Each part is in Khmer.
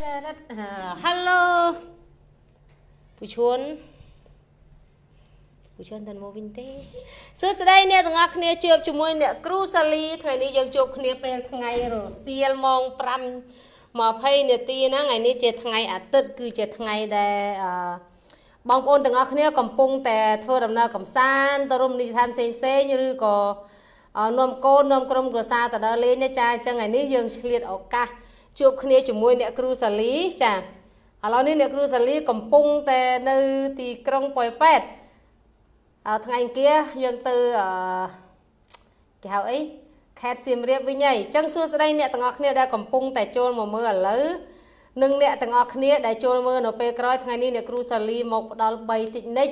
Hello ពូឈួនពូឈួនទៅមកវិញទេសួស្តីអ្នកទាំងអស់គ្នាជួបជាមួយអ្នកគ្រូសាលីថ្ងៃនេះយើងជួបគ្នាពេលថ្ងៃរសៀលម៉ោង5 20នាទីហ្នឹងថ្ងៃនេះជាថ្ងៃអាទិត្យគឺជាថ្ងៃដែលអឺបងប្អូនទាំងអស់គ្នាកំពុងតែធ្វើដំណើរកំសាន្តទៅរមណីយដ្ឋានផ្សេងផ្សេងឬក៏នាំកូននាំក្រុមគ្រួសារទៅដើរលេងណាចាអញ្ចឹងថ្ងៃនេះយើងឆ្លៀតឱកាស ជួបគ្នាជាមួយអ្នកគ្រូសាលីចាឥឡូវនេះអ្នកគ្រូសាលីកំពុងតែនៅទីក្រុងប៉ោយប៉ែតថ្ងៃអង្គារយើងទៅអឺគេហៅអីខេត្តសៀមរាបវិញហើយអញ្ចឹងសួស្តីអ្នកទាំងអស់គ្នាដែលកំពុងតែចូលមកមើលឥឡូវនិងអ្នកទាំងអស់គ្នាដែលចូលមើលនៅពេលក្រោយថ្ងៃនេះអ្នកគ្រូសាលីមកផ្ដល់3តិចនិច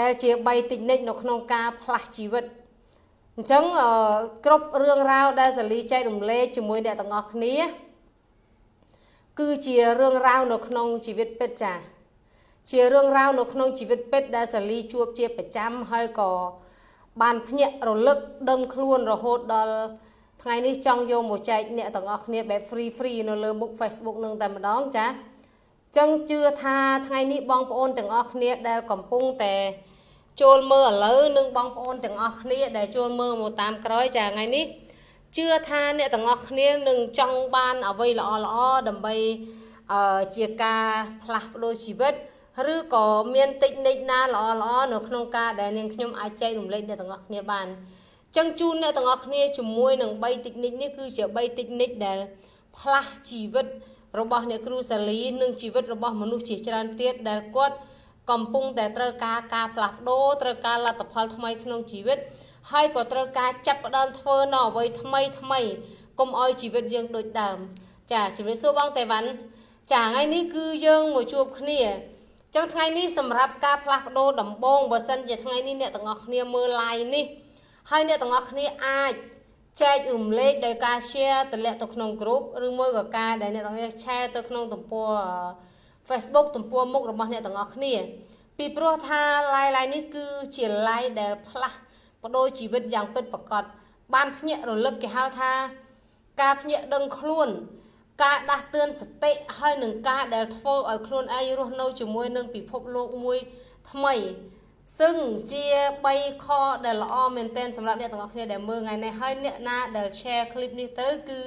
ដែលជា3តិចនិចនៅក្នុងការផ្លាស់ជីវិតអញ្ចឹងគ្រប់រឿងរ៉ាវដែលសាលីចែករំលែកជាមួយអ្នកទាំងអស់គ្នា គឺជារឿងរ៉ាវនៅក្នុងជីវិតពិតចា៎ជារឿងរ៉ាវនៅក្នុងជីវិតពិតដែលសាលីជួបជាប្រចាំហើយក៏បានភ្ញាក់រលឹកដឹងខ្លួនរហូតដល់ថ្ងៃនេះចង់យកមកចែកអ្នកទាំងអស់គ្នាបែប free free នៅលើមុខ Facebook នឹងតែម្ដងចាចឹងជឿថាថ្ងៃនេះបងប្អូនទាំងអស់គ្នាដែលកំពុងតែចូលមើលឥឡូវនិងបងប្អូនទាំងអស់គ្នាដែលចូលមើលមកតាមក្រោយចាថ្ងៃនេះ ជឿថាអ្នកទាំងអស់គ្នានឹងចង់បានអ្វីល្អល្អដើម្បីអឺជាការផ្លាស់ប្ដូរជីវិតឬក៏មានតិចនិចណាល្អល្អនៅក្នុងការដែលនាងខ្ញុំអាចចែករំលែកអ្នកទាំងអស់គ្នាបានចឹងជូនអ្នកទាំងអស់គ្នាជាមួយនឹង3តិចនិចនេះគឺជា3តិចនិចដែលផ្លាស់ជីវិតរបស់អ្នកគ្រូសាលីនិងជីវិតរបស់មនុស្សជាច្រើនទៀតដែលគាត់កំពុងតែត្រូវការការផ្លាស់ប្ដូរត្រូវការលទ្ធផលថ្មីក្នុងជីវិត ហើយក៏ត្រូវការចាប់ផ្ដើមធ្វើនៅអ្វីថ្មីថ្មីកុំឲ្យជីវិតយើងដូចដើម ចាជំរាបសួរបងតេវ៉ាន់ចាថ្ងៃនេះគឺយើងមកជួបគ្នាចឹងថ្ងៃនេះសម្រាប់ការផ្លាស់ប្ដូរដំបូងបើសិនជាថ្ងៃនេះអ្នកទាំងអស់គ្នាមើល live នេះហើយអ្នកទាំងអស់គ្នាអាចចែករំលែកដោយការ share តម្លាក់ទៅក្នុង group ឬមួយក៏ការដែលអ្នកទាំងអស់ share ទៅក្នុងទំព័រ Facebook ទំព័រមុខរបស់អ្នកទាំងអស់គ្នា ពីព្រោះថា live live នេះគឺជា live ដែលផ្លាស់ បដូរជីវិតយ៉ាងពិតប្រាកដបានភ្ញាក់រលឹកគេហៅថា ការភ្ញាក់ដឹងខ្លួន ការដាស់តឿនសតិហើយនឹងការដែលធ្វើឲ្យខ្លួនឯងរស់នៅជាមួយនឹងពិភពលោកមួយថ្មីซึ่งជា3ខដែលល្អមែនទែនសម្រាប់អ្នកទាំងអស់គ្នាដែលមើលថ្ងៃនេះហើយអ្នកណាដែល share คลิปនេះទៅគឺ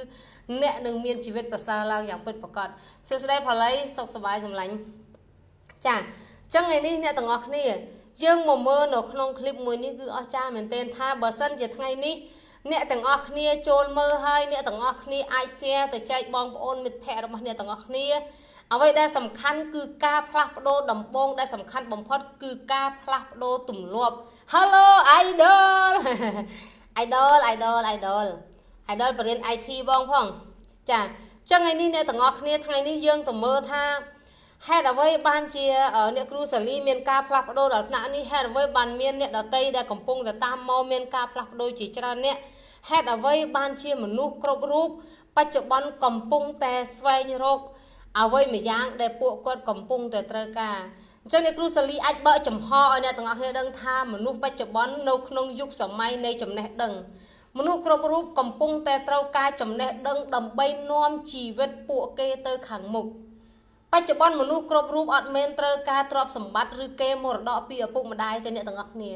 អ្នកនឹងមានជីវិតប្រសើរឡើងយ៉ាងពិតប្រាកដសួស្តីផលីសុខសប្បាយសម្លាញ់ចាអញ្ចឹងថ្ងៃនេះអ្នកទាំងអស់គ្នា យើងមកមើលនៅក្នុងคลิปមួយនេះគឺអស្ចារ្យមែនទែនថាបើសិនជាថ្ងៃនេះអ្នកទាំងអស់គ្នាចូលមើលហើយអ្នកទាំងអស់គ្នាអាច share ទៅចែកបងប្អូនមិត្តភ័ក្តិរបស់អ្នកទាំងអស់គ្នាអ្វីដែលសំខាន់គឺការផ្លាស់ប្ដូរដំបូងដែលសំខាន់បំផុតគឺការផ្លាស់ប្ដូរទម្លាប់ Hello idol idol idol idol idol បរិញ្ញា IT បងផងចាចឹងថ្ងៃនេះអ្នកទាំងអស់គ្នាថ្ងៃនេះយើងទៅមើលថា ហេតុអ្វីបានជាអ្នកគ្រូសាលីមានការផ្លាស់ប្ដូរដល់ថ្នាក់នេះហេតុអ្វីបានមានអ្នកដតីដែលកំពុងតែតាមមកមានការផ្លាស់ប្ដូរជាច្រើនអ្នកហេតុអ្វីបានជាមនុស្សគ្រប់រូបបច្ចុប្បន្នកំពុងតែស្វែងរកអ្វីមួយយ៉ាងដែលពួកគាត់កំពុងតែត្រូវការអញ្ចឹងអ្នកគ្រូសាលីអាចបើកចំហឲ្យអ្នកទាំងអស់គ្នាដឹងថាមនុស្សបច្ចុប្បន្ននៅក្នុងយុគសម័យនៃចំណេះដឹងមនុស្សគ្រប់រូបកំពុងតែត្រូវការចំណេះដឹងដើម្បីនាំជីវិតពួកគេទៅខាងមុខ បច្ចុប្បន្នមនុស្សគ្រប់រូបអត់មែនត្រូវការទ្រព្យសម្បត្តិឬគេមរតកពីឪពុកម្ដាយទៅអ្នកទាំងអស់គ្នា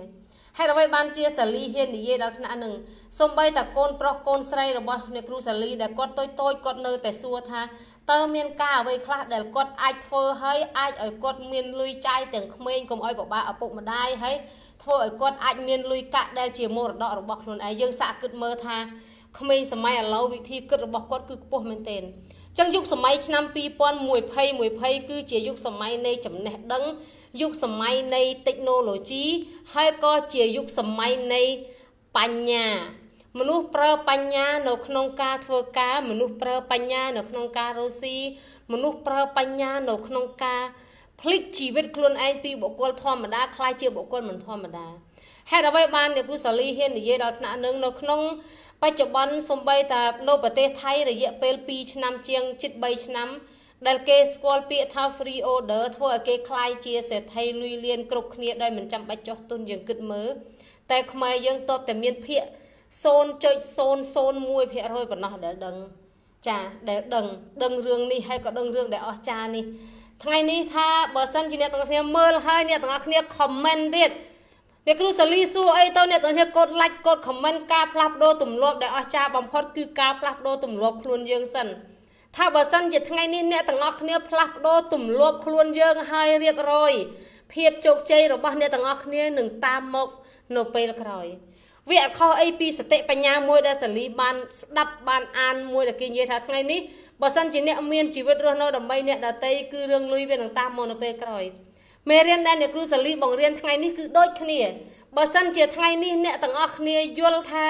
ហេតុអ្វីបានជាសាលីហ៊ាននិយាយដល់ថ្នាក់នឹងសំបីតាកូនប្រុសកូនស្រីរបស់អ្នកគ្រូសាលីដែលគាត់តូចតូចគាត់នៅតែសួរថាតើមានការអ្វីខ្លះដែលគាត់អាចធ្វើឲ្យអាចឲ្យគាត់មានលុយចាយទាំងក្មេងកុំឲ្យបបាក់ឪពុកម្ដាយហើយធ្វើឲ្យគាត់អាចមានលុយកាក់ដែលជាមរតករបស់ខ្លួនឯងយើងសាកគិតមើលថាក្មេងសម័យឥឡូវវិធីគិតរបស់គាត់គឺខ្ពស់មែនទែន ចឹងយុគសម័យឆ្នាំ2020 20គឺជាយុគសម័យនៃចំណេះដឹងយុគសម័យនៃ technology ហើយក៏ជាយុគសម័យនៃបញ្ញាមនុស្សប្រើបញ្ញានៅក្នុងការធ្វើការមនុស្សប្រើបញ្ញានៅក្នុងការរស់ស៊ីមនុស្សប្រើបញ្ញានៅក្នុងការភ្លេចជីវិតខ្លួនឯងពីបុគ្គលធម្មតាខ្លាយជាបុគ្គលមិនធម្មតាហេតុអ្វីបានអ្នកគ្រូសាលីហ៊ាននិយាយដល់ថ្នាក់នឹងនៅក្នុង បច្ចុប្បន្នសំបីតានៅប្រទេសថៃរយៈពេល2ឆ្នាំជាងជិត3ឆ្នាំដែលគេស្គាល់ពាក្យថា free order ធ្វើឲ្យគេคล้ายជាសេដ្ឋីលុយលៀនគ្រប់គ្នាដោយមិនចាំបាច់ចោះទុនយើងគិតមើលតែខ្មែរយើងតបតែមានភាក0.001%ប៉ុណ្ណោះដែលដឹង ចាដែលដឹងដឹងរឿងនេះហើយក៏ដឹងរឿងដែលអស្ចារ្យនេះថ្ងៃនេះថាបើសិនជាអ្នកទាំងអស់គ្នាមើលហើយអ្នកទាំងអស់គ្នាខមមិនទៀត អ្នកគ្រូសាលីសួរអីទៅអ្នកទាំងអស់គ្នាកូដ like កូដ comment ការផ្លាស់ប្ដូរទម្លាប់ដែលអស្ចារ្យបំផុតគឺការផ្លាស់ប្ដូរទម្លាប់ខ្លួនយើងសិនថាបើសិនជាថ្ងៃនេះអ្នកទាំងអស់គ្នាផ្លាស់ប្ដូរទម្លាប់ខ្លួនយើងហើយរៀបរយភាពជោគជ័យរបស់អ្នកទាំងអស់គ្នានឹងតាមមកនៅពេលក្រោយវាអត់ខុសអីពីសតិបញ្ញាមួយដែលសាលីបានស្ដាប់បានអានមួយដែលគេនិយាយថាថ្ងៃនេះបើសិនជាអ្នកមានជីវិតរស់នៅដើម្បីអ្នកដតីគឺរឿងលុយវានឹងតាមមកនៅពេលក្រោយ មេរៀនដែលអ្នកគ្រូសាលីបង្រៀនថ្ងៃនេះគឺដូចគ្នាបើសិនជាថ្ងៃនេះអ្នកទាំងអស់គ្នាយល់ថា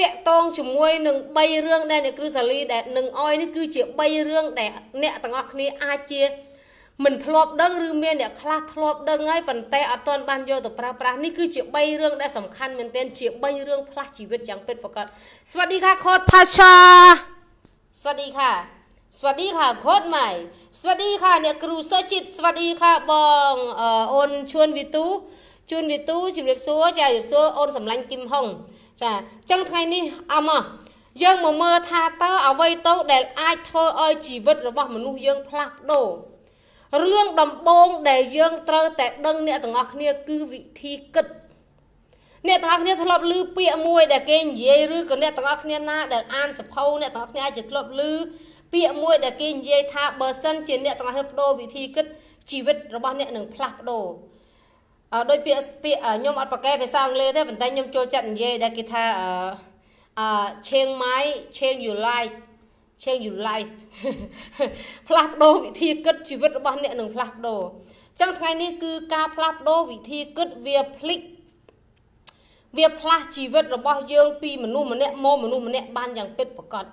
តាក់តងជាមួយនឹង3រឿងដែលអ្នកគ្រូសាលីដែលនឹងអយនេះគឺជា3រឿងដែលអ្នកទាំងអស់គ្នាអាចជាមិនធ្លាប់ដឹងឬមានអ្នកខ្លះធ្លាប់ដឹងហើយប៉ុន្តែអត់ទាន់បានយកទៅប្រើប្រាស់នេះគឺជា3រឿងដែលសំខាន់មែនទែនជា3រឿងផ្លាស់ជីវិតយ៉ាងពិតប្រាកដสวัสดีค่ะโค้ดพาชาสวัสดีค่ะสวัสดีค่ะโค้ดใหม่ สวัสดีค่ะអ្នកគ្រូសុจิตสวัสดีค่ะបងអូនជួនវិទូជួនវិទូជម្រាបសួរចាជម្រាបសួរអូនសម្លាញ់គឹមហុងចាអញ្ចឹងថ្ងៃនេះអមយើងមកមើលថាតើអ្វីទៅដែលអាចធ្វើឲ្យជីវិតរបស់មនុស្សយើងផ្លាស់ប្ដូររឿងដំបូងដែលយើងត្រូវតែដឹងអ្នកទាំងអស់គ្នាគឺវិធីគិតអ្នកទាំងអស់គ្នាធ្លាប់ឮពាក្យមួយដែលគេនិយាយឬក៏អ្នកទាំងអស់គ្នាណាដែលអានសភៅអ្នកទាំងអស់គ្នាអាចจะធ្លាប់ឮ ពាក្យមួយដែលគេនិយាយថាបើសិនជាអ្នកទាំងអស់គ្នាបដូរវិធីគិតជីវិតរបស់អ្នកនឹងផ្លាស់ប្ដូរអឺដោយពាក្យពាក្យខ្ញុំអត់ប្រកែភាសាអង់គ្លេសទេប៉ុន្តែខ្ញុំចូលចិត្តនិយាយដែលគេថាអឺ change my change your life change your life ផ្លាស់ប្ដូរវិធីគិតជីវិតរបស់អ្នកនឹងផ្លាស់ប្ដូរអញ្ចឹងថ្ងៃនេះគឺការផ្លាស់ប្ដូរវិធីគិតវាភ្លេចវាផ្លាស់ជីវិតរបស់យើងពីមនុស្សម្នាក់មកមនុស្សម្នាក់បានយ៉ាងពិតប្រាកដ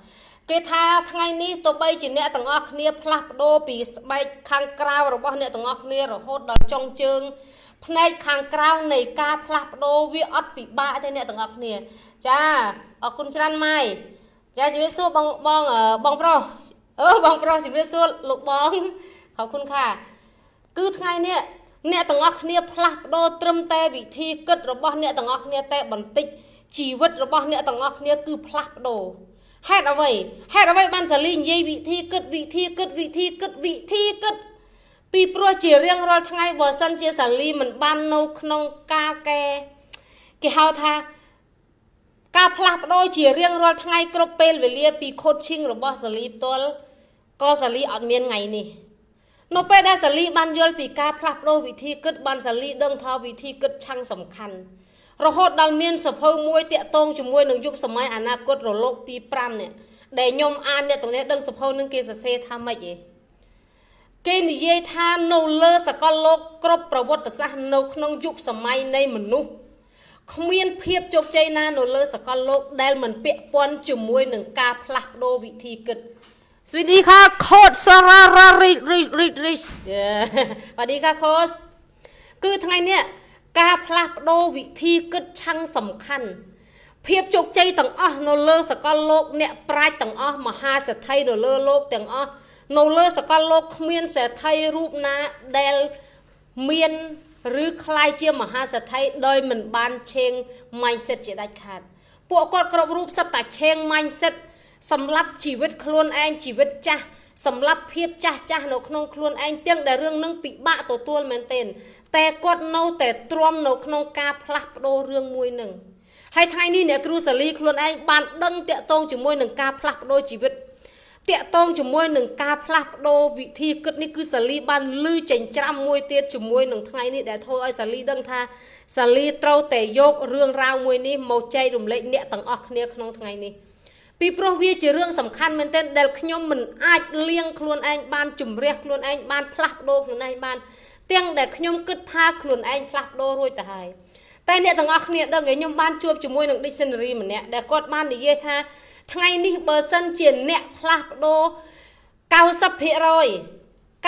គេថាថ្ងៃនេះទោះបីជាអ្នកទាំងអស់គ្នាផ្លាស់ប្ដូរពីស្បែកខាងក្រៅរបស់អ្នកទាំងអស់គ្នារហូតដល់ចុងជើងផ្នែកខាងក្រៅនៃការផ្លាស់ប្ដូរវាអត់ពិបាកទេអ្នកទាំងអស់គ្នា ចាអរគុណច្រើនម៉ៃចាជំរាបសួរបងបងបងប្រុសអឺបងប្រុសជំរាបសួរលោកបងអរគុណค่ะគឺថ្ងៃនេះអ្នកទាំងអស់គ្នាផ្លាស់ប្ដូរត្រឹមតែវិធីគិតរបស់អ្នកទាំងអស់គ្នាតែបន្តិចជីវិតរបស់អ្នកទាំងអស់គ្នាគឺផ្លាស់ប្ដូរ ហេតុអ្វីហេតុអ្វីបានសាលីនិយាយវិធីគិតវិធីគិតវិធីគិតវិធីគិតពីព្រោះជារៀងរាល់ថ្ងៃបើសិនជាសាលីមិនបាននៅក្នុងការកែគេហៅថាការផ្លាស់ប្ដូរជារៀងរាល់ថ្ងៃគ្រប់ពេលវេលាពី coaching របស់សាលីផ្ទាល់ក៏សាលីអត់មានថ្ងៃនេះនៅពេលដែលសាលីបានយល់ពីការផ្លាស់ប្ដូរវិធីគិតបានសាលីដឹងថាវិធីគិតឆាំងសំខាន់ រហូតដល់មានសភៅមួយតាក់ទងជាមួយនឹងយុគសម័យអនាគតរលកទី5នេះដែលខ្ញុំអានអ្នកទាំងនេះដឹងសភៅនឹងគេសរសេរថាម៉េចឯងគេនិយាយថានៅលើសកលលោកគ្រប់ប្រវត្តិសាស្ត្រនៅក្នុងយុគសម័យនៃមនុស្សគ្មានភាពជោគជ័យណានៅលើសកលលោកដែលមិនពាក់ព័ន្ធជាមួយនឹងការផ្លាស់ប្ដូរវិធីគិតสวัสดีค่ะโค้ดสราราริริរិរិសสวัสดีค่ะโค้ดគឺថ្ងៃនេះ ការផ្លាស់ប្ដូរវិធីគិតឆាំងសំខាន់ភាពជោគជ័យទាំងអស់នៅលើសកលលោកអ្នកប្រាជ្ញទាំងអស់មហាសេដ្ឋីនៅលើលោកទាំងអស់នៅលើសកលលោកគ្មានសេដ្ឋីរូបណាដែលមានឬខ្លាយជាមហាសេដ្ឋីដោយមិនបានឆេង mindset ជាដាច់ខាត ពួកគាត់គ្រប់រូបសិតតែឆេង mindset សម្រាប់ជីវិតខ្លួនឯងជីវិតចាស់សម្រាប់ភាពចាស់ចាស់នៅក្នុងខ្លួនឯងទាំងដែលរឿងនឹងពិបាកទទួលមែនទែន តែគាត់នៅតែទ្រាំនៅក្នុងការផ្លាស់ប្ដូររឿងមួយនឹងហើយថ្ងៃនេះអ្នកគ្រូសាលីខ្លួនឯងបានដឹងតាក់ទងជាមួយនឹងការផ្លាស់ប្ដូរជីវិតតាក់ទងជាមួយនឹងការផ្លាស់ប្ដូរវិធីគិតនេះគឺសាលីបានលឺចិញ្ច្រាំមួយទៀតជាមួយនឹងថ្ងៃនេះដែលធ្វើឲ្យសាលីដឹងថាសាលីត្រូវតែយករឿងរ៉ាវមួយនេះមកចែករំលែកអ្នកទាំងអស់គ្នាក្នុងថ្ងៃនេះពីព្រោះវាជារឿងសំខាន់មែនទែនដែលខ្ញុំមិនអាចលៀងខ្លួនឯងបានជំរះខ្លួនឯងបានផ្លាស់ប្ដូរខ្លួនឯងបាន ទាំងដែលខ្ញុំគិតថាខ្លួនឯងផ្លាស់ប្ដូររួចទៅហើយតែអ្នកទាំងអស់គ្នាដឹងខ្ញុំបានជួបជាមួយនឹង dictionary ម្នាក់ដែលគាត់បាននិយាយថា ថ្ងៃនេះបើសិនជាអ្នកផ្លាស់ប្ដូរ90%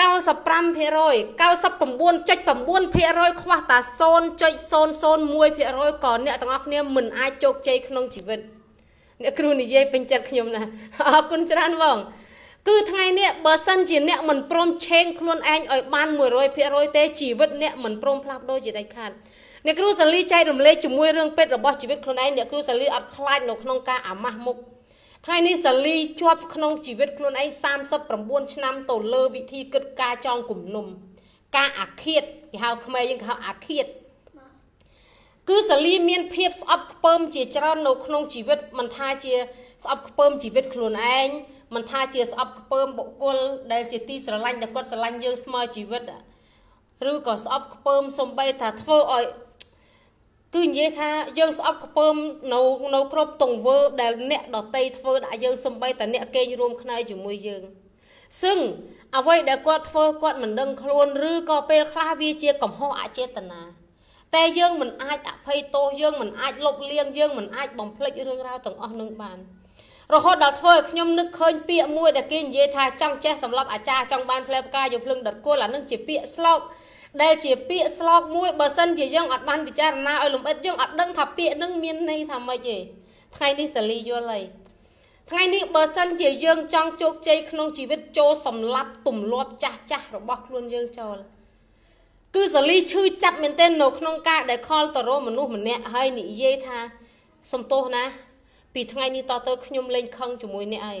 95% 99.9%ខ្វះតា0.001%ក៏អ្នកទាំងអស់គ្នាមិនអាចជោគជ័យក្នុងជីវិតអ្នកគ្រូនិយាយពេញចិត្តខ្ញុំណាអរគុណច្រើនបង គឺថ្ងៃនេះបើសិនជាអ្នកមិនព្រមឆេងខ្លួនឯងឲ្យបាន100%ទេជីវិតអ្នកមិនព្រមផ្លាស់ប្ដូរជាដាច់ខាតអ្នកគ្រូសាលីចែករំលែកជាមួយរឿងពេទ្យរបស់ជីវិតខ្លួនឯងអ្នកគ្រូសាលីអត់ខ្លាចនៅក្នុងការអាម៉ាស់មុខថ្ងៃនេះសាលីជាប់ក្នុងជីវិតខ្លួនឯង39ឆ្នាំទៅលើវិធីគិតការចងគំនុំ ការអាឃាតគេហៅខ្មែរយើងគេហៅអាឃាតគឺសាលីមានភាពស្អប់ខ្ពើមជាច្រើននៅក្នុងជីវិតមិនថាជាស្អប់ខ្ពើមជីវិតខ្លួនឯង មិនថាជាស្អប់ខ្ពើមបុគ្គលដែលជាទីស្រឡាញ់ដែលគាត់ស្រឡាញ់យើងស្មើជីវិតឬក៏ស្អប់ខ្ពើមសំបីថាធ្វើឲ្យគឺនិយាយថាយើងស្អប់ខ្ពើមនៅនៅគ្រប់ទង្វើដែលអ្នកដតីធ្វើដាក់យើងសំបីតែអ្នកគេងរួមខ្នើយជាមួយយើងซึ่งអ្វីដែលគាត់ធ្វើគាត់មិនដឹងខ្លួនឬក៏ពេលខ្លះវាជាកំហុសអចេតនាតែយើងមិនអាចអភ័យទោសយើងមិនអាចលុបលាងយើងមិនអាចបំភ្លេចរឿងរ៉ាវទាំងអស់នឹងបាន រហូតដល់ធ្វើឲ្យខ្ញុំនឹកឃើញពាក្យមួយដែលគេនិយាយថាចង់ចេះសម្រាប់អាចារ្យចង់បានផ្លែផ្កាយកភ្លឹងដិតគល់អានឹងជាពាក្យស្លោកដែលជាពាក្យស្លោកមួយបើសិនជាយើងអត់បានពិចារណាឲ្យលំអិតយើងអត់ដឹងថាពាក្យនឹងមានន័យថាម៉េចទេថ្ងៃនេះសាលីយល់ហើយថ្ងៃនេះបើសិនជាយើងចង់ជោគជ័យក្នុងជីវិតចូលសម្លាប់ទម្លាប់ចាស់ចាស់របស់ខ្លួនយើងចូលគឺសាលីឈឺចាប់មែនទែននៅក្នុងការដែលខលតរមនុស្សម្នាក់ហើយនិយាយថាសំទោសណា ពីថ្ងៃនេះតទៅខ្ញុំលែងខឹងជាមួយអ្នកឯង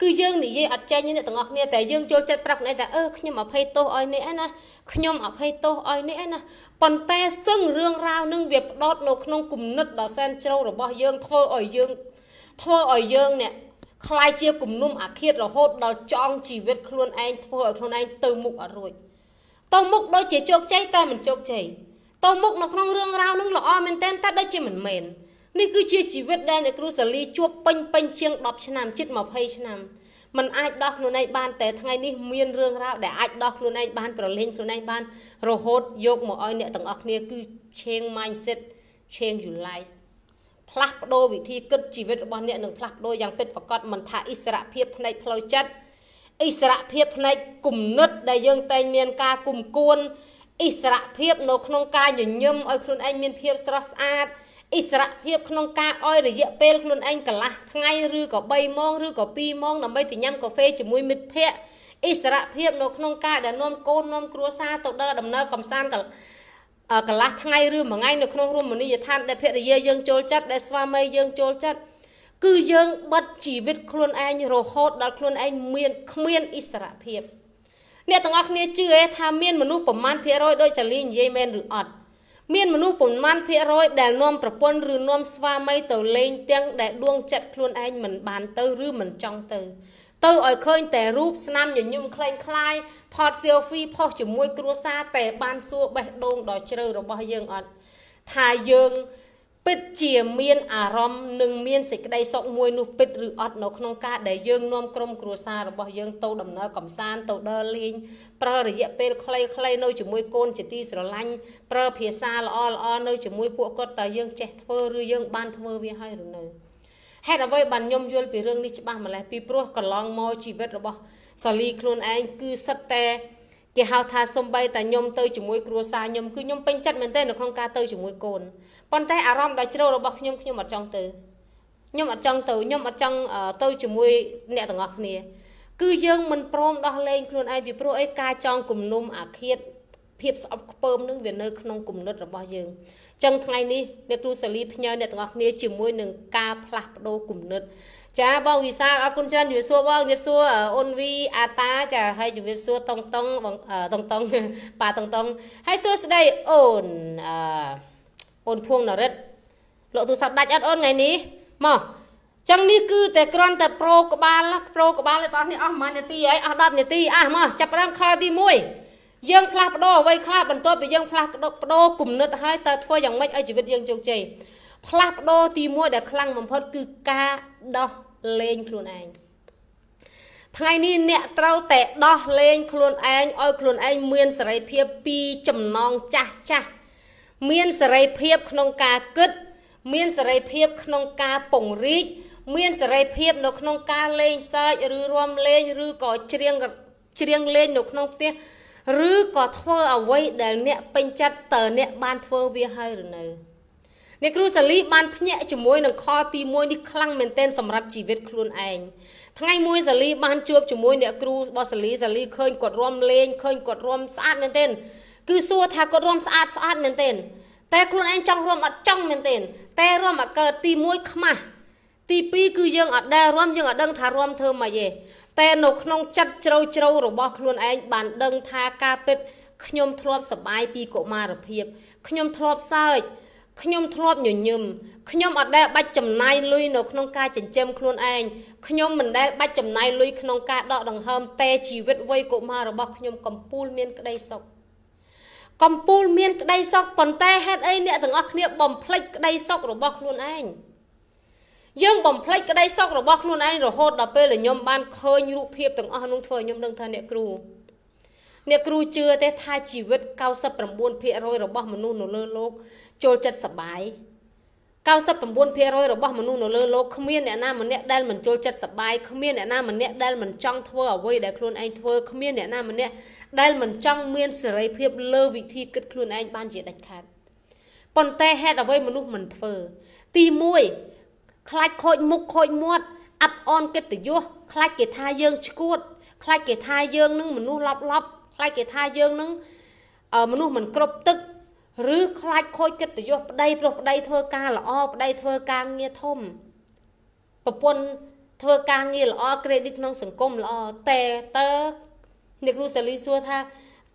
គឺយើងនិយាយអត់ចេញអ្នកទាំងអស់គ្នាតែយើងចូលចិត្តប្រាប់ខ្លួនឯងថាអឺខ្ញុំអភ័យទោសឲ្យអ្នកឯណាខ្ញុំអភ័យទោសឲ្យអ្នកឯណាប៉ុន្តែសឹងរឿងរ៉ាវនឹងវាផ្ដោតនៅក្នុងគំនិតដ៏សែនជ្រៅរបស់យើងធ្វើឲ្យយើងធ្វើឲ្យយើងអ្នកខ្លាយជាគំនុំអាឃាតរហូតដល់ចង់ជីវិតខ្លួនឯងធ្វើឲ្យខ្លួនឯងទៅមុខអត់រួចទៅមុខដូចជាជោគជ័យតែមិនជោគជ័យទៅមុខនៅក្នុងរឿងរ៉ាវនឹងល្អមែនទែនតែដូចជាមិនមែន នេះគឺជាជីវិតដែលអ្នកគ្រូសាលីជួបពេញពេញជាង10ឆ្នាំជិត20ឆ្នាំมันអាចដោះខ្លួនឯងបានតែថ្ងៃនេះមានរឿងរ៉ាវដែលអាចដោះខ្លួនឯងបានប្រឡែងខ្លួនឯងបានរហូតយកមកឲ្យអ្នកទាំងអស់គ្នាគឺ change mindset change your life ផ្លាស់ប្ដូរវិធីគិតជីវិតរបស់អ្នកនឹងផ្លាស់ប្ដូរយ៉ាងពិតប្រាកដមិនថាអិសរភាពផ្នែកផ្លូវចិត្តអិសរភាពផ្នែកគំនិតដែលយើងតែងមានការគុំគួនអិសរភាពនៅក្នុងការញញឹមឲ្យខ្លួនឯងមានភាពស្រស់ស្អាត អិសរភាពក្នុងការអោយរយៈពេលខ្លួនឯងកន្លះថ្ងៃឬក៏3ម៉ោងឬក៏2ម៉ោងដើម្បីទៅញ៉ាំកាហ្វេជាមួយមិត្តភ័ក្តិអិសរភាពនៅក្នុងការដែលនាំកូននាំគ្រួសារទៅដើរដំណើរកំសាន្តកន្លះថ្ងៃឬមួយថ្ងៃនៅក្នុងរមណីយដ្ឋានដែលភរិយាយើងចូលចិត្តដែលស្វាមីយើងចូលចិត្តគឺយើងបិទជីវិតខ្លួនឯងរហូតដល់ខ្លួនឯងមានគ្មានអិសរភាពអ្នកទាំងអស់គ្នាជឿទេថាមានមនុស្សប្រមាណភាគរយដោយសាលីនិយាយមែនឬអត់ មានមនុស្សប្រមាណភាគរយដែលនាំប្រពន្ធឬនាំស្វាមីទៅលេងទាំងដែលដួងចិត្តខ្លួនឯងមិនបានទៅឬមិនចង់ទៅទៅឲ្យឃើញតែរូបស្នាមញញឹមខ្លែងខ្លាយថត selfie ផុសជាមួយគ្រួសារតែបានសួរបេះដូងដ៏ជ្រៅរបស់យើងអត់ថាយើង ពិតជាមានអារម្មណ៍និងមានសេចក្តីសុខមួយនោះពិតឬអត់នៅក្នុងការដែលយើងនាំក្រុមគ្រួសាររបស់យើងទៅដំណើរកំសាន្តទៅដើរលេងប្រើរយៈពេលខ្លីៗនៅជាមួយកូនជាទីស្រឡាញ់ប្រើភាសាល្អល្អនៅជាមួយពួកគាត់តើយើងចេះធ្វើឬយើងបានធ្វើវាហើយឬនៅហេតុអ្វីបានខ្ញុំយល់ពីរឿងនេះច្បាស់ម្ល៉េះពីព្រោះកន្លងមកជីវិតរបស់សាលីខ្លួនឯងគឺសិតតែ គេហៅថាសំបីតែខ្ញុំទៅជាមួយគ្រួសារខ្ញុំគឺខ្ញុំពេញចិត្តមែនទែននៅក្នុងការទៅជាមួយកូនប៉ុន្តែអារម្មណ៍ដ៏ជ្រៅរបស់ខ្ញុំខ្ញុំអត់ចង់ទៅខ្ញុំអត់ចង់ទៅខ្ញុំអត់ចង់ទៅជាមួយអ្នកទាំងអស់គ្នាគឺយើងមិនព្រមដោះលែងខ្លួនឯងពីព្រោះអីការចង់គំនុំអាឃាតភាពស្អប់ខ្ពើមនឹងវានៅក្នុងគំនិតរបស់យើងចឹងថ្ងៃនេះអ្នកគ្រូសាលីផ្ញើអ្នកទាំងអស់គ្នាជាមួយនឹងការផ្លាស់ប្ដូរគំនិត ចាបងវិសាលអរគុណច្រើនជំរាបសួរបងជំរាបសួរអូនវីអាតាចាហើយជំរាបសួរតុងតុងបងតុងតុងប៉ាតុងតុងហើយសួស្ដីអូនអឺអូនភួងនរិទ្ធលោកទូរស័ព្ទដាច់អត់អូនថ្ងៃនេះមកចឹងនេះគឺតែគ្រាន់តែប្រូក្បាលប្រូក្បាលទាំងអស់នេះអស់ប្រហែលនាទីហើយអស់10នាទីអះមកចាប់ផ្ដើមខទី1យើងផ្លាស់ប្ដូរអ្វីខ្លះបន្ទាប់ពីយើងផ្លាស់ប្ដូរគំនិតហើយតើធ្វើយ៉ាងម៉េចឲ្យជីវិតយើងជោគជ័យ ផ្លាស់ប្ដូរទី1ដែលខ្លាំងបំផុតគឺការដោះលែងខ្លួនឯងថ្ងៃនេះអ្នកត្រូវតែដោះលែងខ្លួនឯងឲ្យខ្លួនឯងមានសេរីភាពពីចំណងចាស់ចាស់មានសេរីភាពក្នុងការគិត មានសេរីភាពក្នុងការពង្រីកមានសេរីភាពនៅក្នុងការលេងសើចឬរាំលេងឬក៏ច្រៀងច្រៀងលេងនៅក្នុងផ្ទះឬក៏ធ្វើអ្វីដែលអ្នកពេញចិត្តតើអ្នកបានធ្វើវាហើយឬនៅ អ្នកគ្រូសាលីបានភ្ញាក់ជាមួយនឹងខទី1នេះខ្លាំងមែនទែនសម្រាប់ជីវិតខ្លួនឯងថ្ងៃមួយសាលីបានជួបជាមួយអ្នកគ្រូរបស់សាលីសាលីឃើញគាត់រំលេងឃើញគាត់រំស្អាតមែនទែនគឺសួរថាគាត់រំស្អាតស្អាតមែនទែនតែខ្លួនឯងចង់រំអត់ចង់មែនទែនតែរំអត់កើតទី1ខ្មាស់ទី2គឺយើងអត់ដែលរំយើងអត់ដឹងថារំធ្វើម៉េចទេតែនៅក្នុងចិត្តជ្រៅជ្រៅរបស់ខ្លួនឯងបានដឹងថាការពិតខ្ញុំធ្លាប់សបាយពីកុមារភាពខ្ញុំធ្លាប់សើច ខ្ញុំធ្លាប់ញញឹមខ្ញុំអត់ដែលបាច់ចំណាយលុយនៅក្នុងការចិញ្ចឹមខ្លួនឯងខ្ញុំមិនដែលបាច់ចំណាយលុយក្នុងការដកដង្ហើមតែជីវិតវ័យកុមាររបស់ខ្ញុំកំពូលមានក្តីសុខកំពូលមានក្តីសុខប៉ុន្តែហេតុអីអ្នកទាំងអស់គ្នាបំភ្លេចក្តីសុខរបស់ខ្លួនឯងយើងបំភ្លេចក្តីសុខរបស់ខ្លួនឯងរហូតដល់ពេលដែលខ្ញុំបានឃើញរូបភាពទាំងអស់នោះធ្វើឲ្យខ្ញុំដឹងថាអ្នកគ្រូអ្នកគ្រូជឿទេថាជីវិត99%របស់មនុស្សនៅលើលោក ចូលចិត្តសបាយ99%របស់មនុស្សនៅលើលោកគ្មានអ្នកណាម្នាក់ដែលមិនចូលចិត្តសបាយគ្មានអ្នកណាម្នាក់ដែលមិនចង់ធ្វើអ្វីដែលខ្លួនឯងធ្វើគ្មានអ្នកណាម្នាក់ដែលមិនចង់មានសេរីភាពលើវិធីគិតខ្លួនឯងបានជាដាច់ខាតប៉ុន្តែហេតុអ្វីមនុស្សមិនធ្វើទី1ខ្លាចខូចមុខខូចមាត់អាប់អនកិត្តិយសខ្លាចគេថាយើងឈួតខ្លាចគេថាយើងនឹងមនុស្សឡប់ឡប់ខ្លាចគេថាយើងនឹងមនុស្សមិនគ្រប់ទឹក ឬខ្លាចខូចកិត្តិយសប្តីប្រុសប្តីធ្វើការល្អប្តីធ្វើការងារធំប្រពន្ធធ្វើការងារល្អ credit ក្នុងសង្គមល្អតែតើអ្នកគ្រូសាលីសួរថា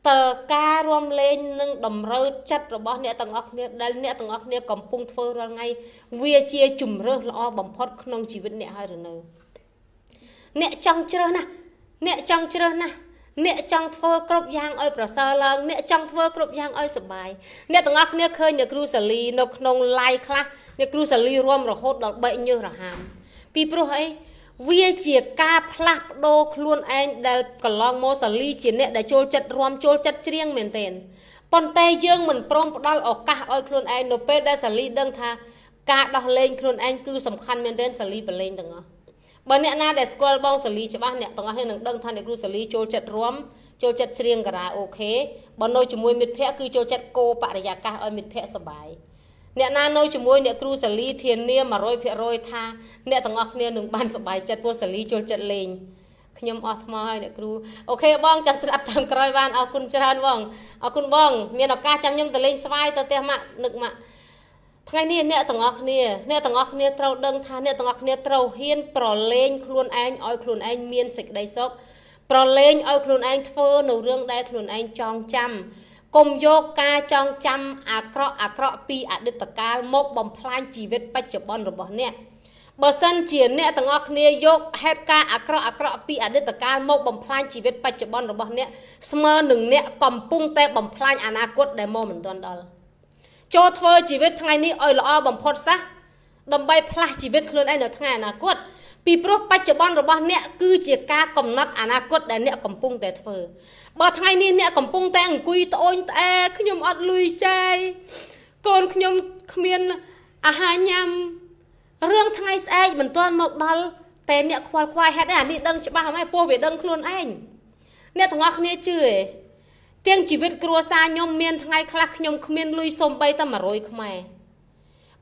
តើការរំលែងនឹងតម្រូវចិត្តរបស់អ្នកទាំងអស់គ្នាដែលអ្នកទាំងអស់គ្នាកំពុងធ្វើរាល់ថ្ងៃវាជាជំរើសល្អបំផុតក្នុងជីវិតអ្នកហើយឬនៅអ្នកចង់ជ្រើសណាស់អ្នកចង់ជ្រើសណាស់ អ្នកចង់ធ្វើគ្រប់យ៉ាងឲ្យប្រសើរឡើងអ្នកចង់ធ្វើគ្រប់យ៉ាងឲ្យសុបាយអ្នកទាំងអស់គ្នាឃើញអ្នកគ្រូសាលីនៅក្នុង live ខ្លះអ្នកគ្រូសាលីរួមរហូតដល់បែកញើសរហាមពីព្រោះអីវាជាការផ្លាស់ប្ដូរខ្លួនឯងដែលកន្លងមកសាលីជាអ្នកដែលចូលចិត្តរួមចូលចិត្តច្រៀងមែនទែនប៉ុន្តែយើងមិនព្រមផ្ដល់ឱកាសឲ្យខ្លួនឯងនៅពេលដែលសាលីដឹងថាការដោះលែងខ្លួនឯងគឺសំខាន់មែនទែនសាលីបលែងទាំងអស់ បើអ្នកណាដែលស្គាល់បងសាលីច្បាស់អ្នកទាំងអស់គ្នានឹងដឹងថាអ្នកគ្រូសាលីចូលចិត្តរួមចូលចិត្តច្រៀងការ៉ាអូខេបើនៅជាមួយមិត្តភ័ក្តិគឺចូលចិត្តគោបរិយាកាសឲ្យមិត្តភ័ក្តិសប្បាយអ្នកណានៅជាមួយអ្នកគ្រូសាលីធានា100%ថាអ្នកទាំងអស់គ្នានឹងបានសប្បាយចិត្តព្រោះសាលីចូលចិត្តលេងខ្ញុំអស់ថ្មហើយអ្នកគ្រូអូខេបងចាំស្ដាប់តាមក្រោយបានអរគុណច្រើនបងអរគុណបង មានឱកាសចាំខ្ញុំទៅលេងស្វាយទៅផ្ទះម៉ាក់នឹកម៉ាក់ ថ្ងៃនេះអ្នកទាំងអស់គ្នាអ្នកទាំងអស់គ្នាត្រូវដឹងថាអ្នកទាំងអស់គ្នាត្រូវហ៊ានប្រឡែងខ្លួនឯងឲ្យខ្លួនឯងមានសេចក្តីសុខប្រឡែងឲ្យខ្លួនឯងធ្វើនៅរឿងដែលខ្លួនឯងចងចាំកុំយកការចងចាំអាក្រក់អាក្រក់ពីអតីតកាលមកបំផ្លាញជីវិតបច្ចុប្បន្នរបស់អ្នកបើសិនជាអ្នកទាំងអស់គ្នាយកហេតុការអាក្រក់អាក្រក់ពីអតីតកាលមកបំផ្លាញជីវិតបច្ចុប្បន្នរបស់អ្នកស្មើនឹងអ្នកកំពុងតែបំផ្លាញអនាគតដែលមកមិនទាន់ដល់ ចូលធ្វើជីវិតថ្ងៃនេះឲ្យល្អបំផុតសោះដើម្បីផ្លាស់ជីវិតខ្លួនឯងនៅថ្ងៃអនាគតពីព្រោះបច្ចុប្បន្នរបស់អ្នកគឺជាការកំណត់អនាគតដែលអ្នកកំពុងតែធ្វើបើថ្ងៃនេះអ្នកកំពុងតែអង្គុយត្អូញត្អែខ្ញុំអត់លុយចាយកូនខ្ញុំគ្មានអាហារញ៉ាំរឿងថ្ងៃស្អែកមិនទាន់មកដល់តែអ្នកខ្វល់ខ្វាយហេតុអីអានេះដឹងច្បាស់ហើយពោះវាដឹងខ្លួនឯងអ្នកទាំងអស់គ្នាជឿទេ ទាំងជីវិតគ្រួសារខ្ញុំមានថ្ងៃខ្លះខ្ញុំគ្មានលុយសំបីតែ100ខ្មែរ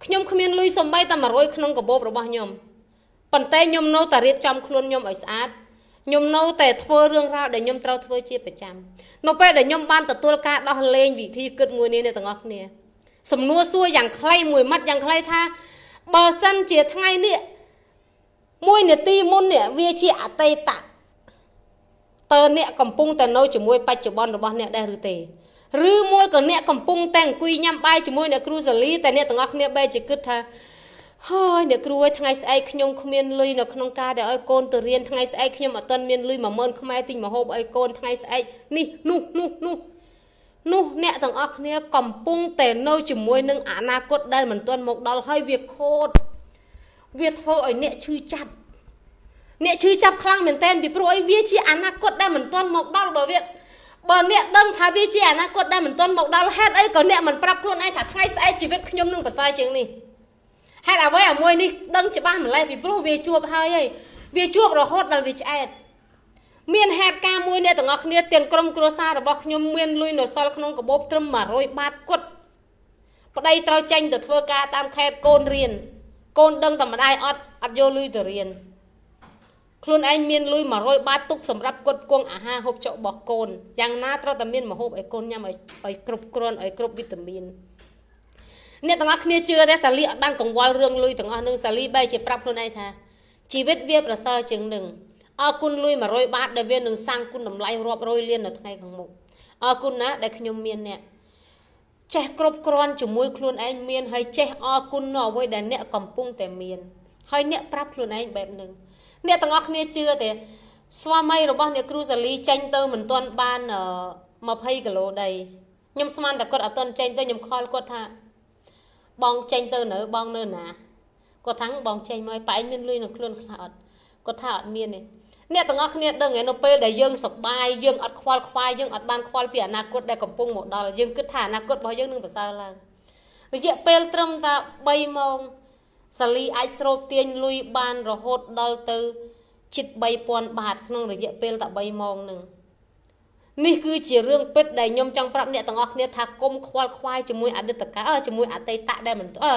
ខ្ញុំគ្មានលុយសំបីតែ100ក្នុងកាបូបរបស់ខ្ញុំប៉ុន្តែខ្ញុំនៅតែរៀបចំខ្លួនខ្ញុំឲ្យស្អាតខ្ញុំនៅតែធ្វើរឿងរ៉ាវដែលខ្ញុំត្រូវធ្វើជាប្រចាំនៅពេលដែលខ្ញុំបានទទួលការដោះលែងវិធីគិតមួយនេះអ្នកទាំងអស់គ្នា សំណួរសួរយ៉ាងខ្លីមួយម៉ាត់យ៉ាងខ្លីថាបើសិនជាថ្ងៃនេះមួយនាទីមុននេះវាជាអតីត តើអ្នកកំពុងតែនៅជាមួយបច្ចុប្បន្នរបស់អ្នកដែរឬទេឬមួយក៏អ្នកកំពុងតែអង្គុយញ៉ាំបាយជាមួយអ្នកគ្រូសាលីតែអ្នកទាំងអស់គ្នាបែរជាគិតថាហើយអ្នកគ្រូឲ្យថ្ងៃស្អែកខ្ញុំគ្មានលុយនៅក្នុងការដែលឲ្យកូនទៅរៀនថ្ងៃស្អែកខ្ញុំអត់ទាន់មានលុយ10000ខ្មែរទិញម្ហូបឲ្យកូនថ្ងៃស្អែកនេះនោះនោះនោះនោះអ្នកទាំងអស់គ្នាកំពុងតែនៅជាមួយនឹងអនាគតដែលមិនទាន់មកដល់ហើយវាខូតវាធ្វើឲ្យអ្នកឈឺចាប់ អ្នកឈឺចាប់ខ្លាំងមែនទែនពីព្រោះអីវាជាអនាគតដែលមិនទាន់មកដល់បើវាបើអ្នកដឹងថាវាជាអនាគតដែលមិនទាន់មកដល់ហេតុអីក៏អ្នកមិនប្រាប់ខ្លួនឯងថាថ្ងៃស្អែកជីវិតខ្ញុំនឹងប្រសើរជាងនេះហេតុអ្វីអាមួយនេះដឹងច្បាស់ម្ល៉េះពីព្រោះវាជួបហើយហើយវាជួបរហូតដល់វាឆ្អែតមានហេតុការមួយអ្នកទាំងអស់គ្នាទាំងក្រុមគ្រួសាររបស់ខ្ញុំមានលុយនៅសល់ក្នុងកាបូបត្រឹម100បាតគត់ប្តីត្រូវចេញទៅធ្វើការតាមខេត្តកូនរៀនកូនដឹងតែម្ដាយអត់អត់យកលុយទៅរៀន ខ្លួនឯងមានលុយ100បាតទុកសម្រាប់គាត់គង់អាហារហូបចុករបស់កូនយ៉ាងណាត្រូវតែមានម្ហូបឲ្យកូនញ៉ាំឲ្យឲ្យគ្រប់គ្រាន់ឲ្យគ្រប់វីតាមីនអ្នកទាំងអស់គ្នាជឿតែសាលីអត់បានកង្វល់រឿងលុយទាំងអស់នឹងសាលីបែរជាប្រាប់ខ្លួនឯងថាជីវិតវាប្រសើរជាងនឹងអរគុណលុយ100បាតដែលវានឹងសាំងគុណតម្លៃរាប់រយលាននៅថ្ងៃខាងមុខអរគុណណាដែលខ្ញុំមានអ្នកចេះគ្រប់គ្រាន់ជាមួយខ្លួនឯងមានហើយចេះអរគុណនៅអ្វីដែលអ្នកកំពុងតែមានហើយអ្នកប្រាប់ខ្លួនឯងបែបហ្នឹង អ្នកទាំងអស់គ្នាជឿទេស្វាមីរបស់អ្នកគ្រូសាលីចេញទៅមិនទាន់បាន20គីឡូដីខ្ញុំស្មានតែគាត់អត់ទាន់ចេញទៅខ្ញុំខលគាត់ថាបងចេញទៅនៅបងនៅណាគាត់ថាបងចេញមកប៉ែងមានលុយនៅខ្លួនខ្លះអត់គាត់ថាអត់មានទេអ្នកទាំងអស់គ្នាដឹងឯនៅពេលដែលយើងសប្បាយយើងអត់ខ្វល់ខ្វាយយើងអត់បានខ្វល់ពីអនាគតដែលកំពុងមកដល់យើងគិតថាអនាគតរបស់យើងនឹងប្រសើរឡើងរយៈពេលត្រឹមតែ3ម៉ោង សាលីអាចស្រូបទាញលុយបានរហូតដល់ទៅជិត3000បាតក្នុងរយៈពេលតែ3ម៉ោងនឹងនេះគឺជារឿងពិតដែលខ្ញុំចង់ប្រាប់អ្នកទាំងអស់គ្នាថាគុំខ្វល់ខ្វាយជាមួយអតីតកាលជាមួយអតីតដែលមិនអឺ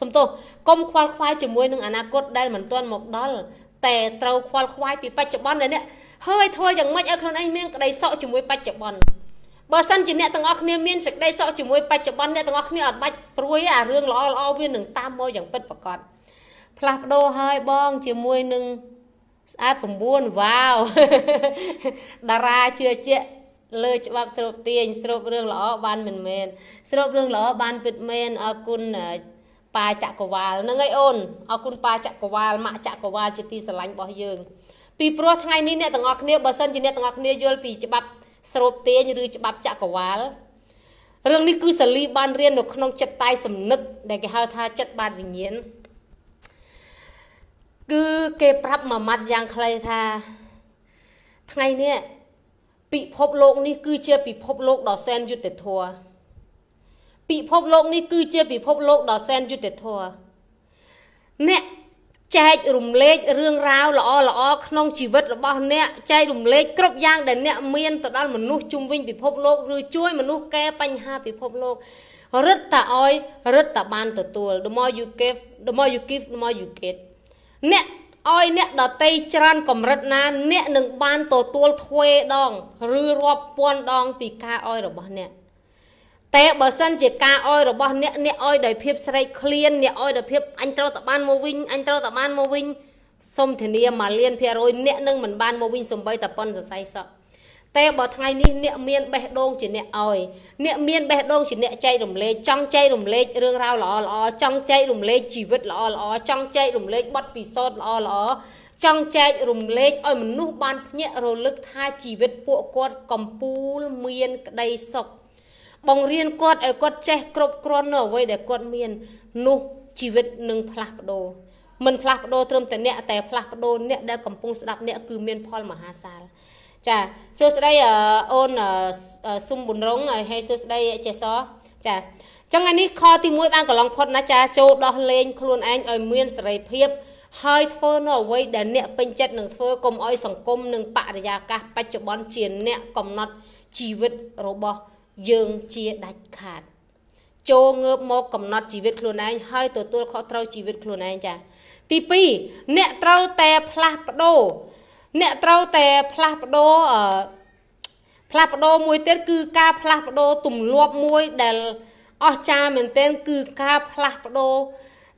សំទោសគុំខ្វល់ខ្វាយជាមួយនឹងអនាគតដែលមិនទាន់មកដល់តែត្រូវខ្វល់ខ្វាយពីបច្ចុប្បន្ននេះហើយធ្វើយ៉ាងម៉េចឲ្យខ្លួនឯងមានក្តីសោកជាមួយបច្ចុប្បន្ន បើសិនជាអ្នកទាំងអស់គ្នាមានសេចក្តីសោកជាមួយបច្ចុប្បន្នអ្នកទាំងអស់គ្នាអត់បាច់ព្រួយអារឿងល្អល្អវានឹងតាមមកយ៉ាងពិតប្រាកដផ្លាស់ប្ដូរហើយបងជាមួយនឹងស្អាត9វ៉ាវតារាជឿជាក់លើច្បាប់ស្រូបទាញស្រូបរឿងល្អបានមិនមែនស្រូបរឿងល្អបានពិតមែនអរគុណប៉ាចក្រវាលហ្នឹងហើយអូនអរគុណប៉ាចក្រវាលម៉ាក់ចក្រវាលជាទីស្រឡាញ់របស់យើងពីព្រោះថ្ងៃនេះអ្នកទាំងអស់គ្នាបើសិនជាអ្នកទាំងអស់គ្នាយល់ពីច្បាប់ ស្រូបទាញឬច្បាប់ចក្រវាលរឿងនេះគឺសាលីបានរៀននៅក្នុងចិត្តតៃសំនឹកដែលគេហៅថាចិត្តបាតវិញ្ញាណគឺគេប្រាប់មួយម៉ាត់យ៉ាងខ្លីថាថ្ងៃនេះពិភពលោកនេះគឺជាពិភពលោកដ៏សែនយុត្តិធម៌ពិភពលោកនេះគឺជាពិភពលោកដ៏សែនយុត្តិធម៌អ្នក ចែករំលែករឿងរ៉ាវល្អល្អក្នុងជីវិតរបស់អ្នកចែករំលែកគ្រប់យ៉ាងដែលអ្នកមានទៅដល់មនុស្សជុំវិញពិភពលោកឬជួយមនុស្សកែបញ្ហាពិភពលោករឹតតែអោយរឹតតែបានទទួល the more you give the more you give the more you get អ្នកឲ្យអ្នកដតីច្រើនកម្រិតណា អ្នកនឹងបានទទួលទ្វេដង ឬរាប់ពាន់ដងពីការឲ្យរបស់អ្នក តែបើសិនជាការអោយរបស់អ្នកអ្នកអោយដោយភាពស្រេកឃ្លានអ្នកអោយដោយភាពអញត្រូវតបានមកវិញអញត្រូវតបានមកវិញសុំធានាមួយលានភាគរយអ្នកនឹងមិនបានមកវិញសំបីតប៉ុនសរសៃសក់តែបើថ្ងៃនេះអ្នកមានបេះដូងជាអ្នកអោយអ្នកមានបេះដូងជាអ្នកចែករំលែកចង់ចែករំលែករឿងរ៉ាវល្អល្អចង់ចែករំលែកជីវិតល្អល្អចង់ចែករំលែកបទពិសោធន៍ល្អល្អចង់ចែករំលែកឲ្យមនុស្សបានភ្ញាក់រលឹកថាជីវិតពួកគាត់កំពូលមានក្តីសុខ បង្រៀនគាត់ឲ្យគាត់ចេះគ្រប់គ្រាន់នៅអ្វីដែលគាត់មាន នោះជីវិតនឹងផ្លាស់ប្ដូរមិនផ្លាស់ប្ដូរត្រឹមតែអ្នកតែផ្លាស់ប្ដូរអ្នកដែលកំពុងស្ដាប់អ្នកគឺមានផលមហាសាលចាសួស្តីអូនស៊ុំប៊ុនរងហើយសួស្តីចេះសចាចឹងថ្ងៃនេះខទី1បានកន្លងផុតណាចាចូលដោះលែងខ្លួនឯងឲ្យមានសេរីភាពហើយធ្វើនៅអ្វីដែលអ្នកពេញចិត្តនឹងធ្វើកុំឲ្យសង្គមនិងបរិយាកាសបច្ចុប្បន្នជាអ្នកកំណត់ជីវិតរបស់ យើងជាដាច់ខាតចូលងើបមកកំណត់ជីវិតខ្លួនឯងហើយទទួលខុសត្រូវជីវិតខ្លួនឯងចាទី2អ្នកត្រូវតែផ្លាស់ប្ដូរអ្នកត្រូវតែផ្លាស់ប្ដូរអឺផ្លាស់ប្ដូរមួយទៀតគឺការផ្លាស់ប្ដូរទម្លាប់មួយដែលអស្ចារ្យមែនទែនគឺការផ្លាស់ប្ដូរ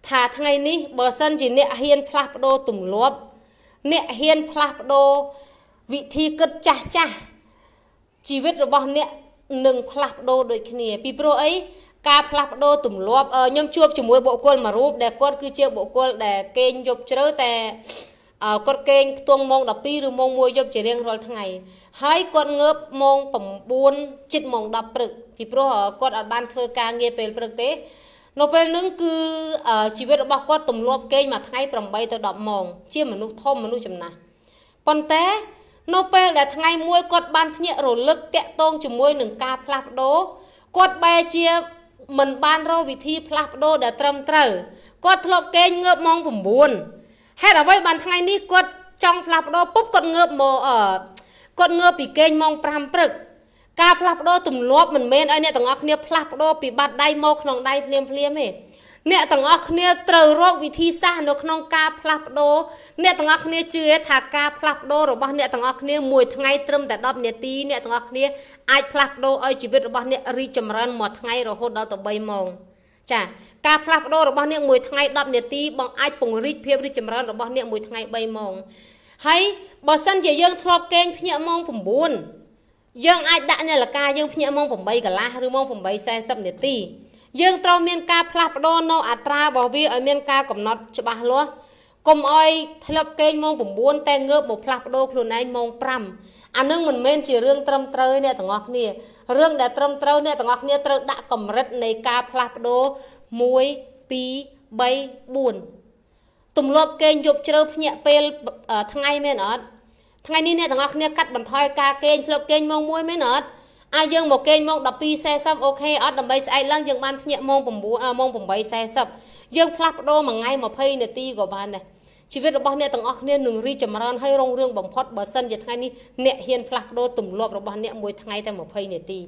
ថាថ្ងៃនេះបើសិនជាអ្នកហ៊ានផ្លាស់ប្ដូរទម្លាប់អ្នកហ៊ានផ្លាស់ប្ដូរវិធីគិតចាស់ចាស់ជីវិតរបស់អ្នក នឹងផ្លាស់ប្ដូរដូចគ្នា ពីព្រោះអីការផ្លាស់ប្ដូរទម្លាប់ខ្ញុំជួបជាមួយបុគ្គលមួយរូបដែលគាត់គឺជាបុគ្គលដែលគេងយប់ជ្រៅតែគាត់គេងខ្ទង់ម៉ោង12ឬម៉ោង1យប់ជារៀងរាល់ថ្ងៃហើយគាត់ងើបម៉ោង9ជិតម៉ោង10ព្រឹកពីព្រោះគាត់អត់បានធ្វើការងារពេលព្រឹកទេនៅពេលហ្នឹងគឺជីវិតរបស់គាត់ទម្លាប់គេងមួយថ្ងៃ8ទៅ10ម៉ោងជាមនុស្សធំមនុស្សចំណាស់ប៉ុន្តែ នៅពេលដែលថ្ងៃមួយគាត់បានភ្ញាក់រលឹកតាក់ទងជាមួយនឹងការផ្លាស់ប្ដូរគាត់បែរជាមិនបានរកវិធីផ្លាស់ប្ដូរដែលត្រឹមត្រូវគាត់ធ្លាប់គេងងើបម៉ោង9ហេតុអ្វីបានថ្ងៃនេះគាត់ចង់ផ្លាស់ប្ដូរពុបគាត់ងើបមកអឺគាត់ងើបពីគេងម៉ោង5ព្រឹកការផ្លាស់ប្ដូរទម្លាប់មិនមែនឲ្យអ្នកទាំងអស់គ្នាផ្លាស់ប្ដូរពីបាត់ដៃមកក្នុងដៃភ្លាមភ្លាមទេ អ្នកទាំងអស់គ្នាត្រូវរកវិធីសាស្ត្រនៅក្នុងការផ្លាស់ប្ដូរអ្នកទាំងអស់គ្នាជឿថាការផ្លាស់ប្ដូររបស់អ្នកទាំងអស់គ្នាមួយថ្ងៃត្រឹមតែ10នាទីអ្នកទាំងអស់គ្នាអាចផ្លាស់ប្ដូរឲ្យជីវិតរបស់អ្នករីកចម្រើនមួយថ្ងៃរហូតដល់ទៅ3ម៉ោងចាការផ្លាស់ប្ដូររបស់អ្នកមួយថ្ងៃ10នាទីបងអាចពង្រីកភាពរីកចម្រើនរបស់អ្នកមួយថ្ងៃ3ម៉ោងហើយបើសិនជាយើងធ្លាប់គេងភ្ញាក់ម៉ោង9យើងអាចដាក់នាឡិកាយើងភ្ញាក់ម៉ោង8កន្លះឬម៉ោង8:40នាទី យើងត្រូវមានការផ្លាស់ប្ដូរនៅអត្រារបស់វាឲ្យមានការកំណត់ច្បាស់លាស់កុំឲ្យធ្លាប់គេងម៉ោង9តែងើបមកផ្លាស់ប្ដូរខ្លួនឯងម៉ោង5អានឹងមិនមែនជារឿងត្រឹមត្រូវអ្នកទាំងអស់គ្នារឿងដែលត្រឹមត្រូវអ្នកទាំងអស់គ្នាត្រូវដាក់កម្រិតនៃការផ្លាស់ប្ដូរ1 2 3 4ទម្លាប់គេងយប់ជ្រៅភ្ញាក់ពេលថ្ងៃមែនអត់ថ្ងៃនេះអ្នកទាំងអស់គ្នាកាត់បន្ថយការគេងធ្លាប់គេងម៉ោង1មែនអត់ អាយើងមកគេងម៉ោង12:40អូខេអត់ដើម្បីស្អែកឡើងយើងបានភ្ញាក់ម៉ោង9ម៉ោង8:40យើងផ្លាស់ប្ដូរមួយថ្ងៃ20នាទីក៏បានដែរជីវិតរបស់អ្នកទាំងអស់គ្នានឹងរីចម្រើនហើយរុងរឿងបំផុតបើសិនជាថ្ងៃនេះអ្នកហ៊ានផ្លាស់ប្ដូរទម្លាប់របស់អ្នកមួយថ្ងៃតែ20នាទី